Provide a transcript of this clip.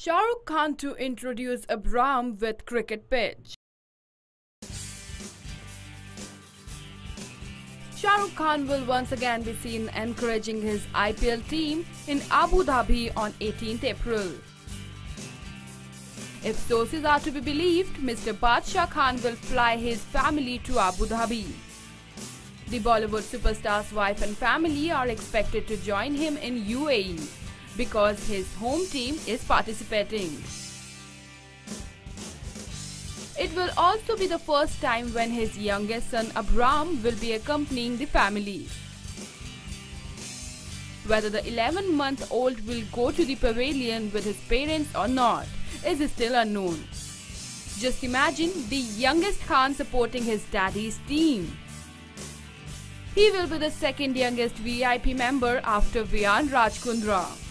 Shah Rukh Khan to introduce Abram with cricket pitch. Shah Rukh Khan will once again be seen encouraging his IPL team in Abu Dhabi on 18th April. If sources are to be believed, Mr. Badshah Khan will fly his family to Abu Dhabi. The Bollywood superstar's wife and family are expected to join him in UAE because his home team is participating. It will also be the first time when his youngest son Abram will be accompanying the family. Whether the 11 month old will go to the pavilion with his parents or not is still unknown. Just imagine the youngest Khan supporting his daddy's team. He will be the second youngest VIP member after Viaan Raj Kundra.